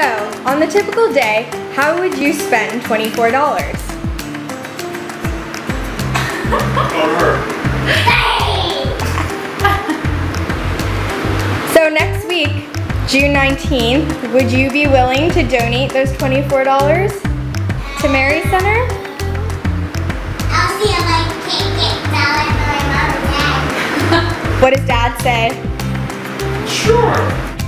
So on the typical day, how would you spend $24? So next week, June 19th, would you be willing to donate those $24 to Mary's Center? I'll see if I can get dollars for my mom and dad. What does dad say? Sure.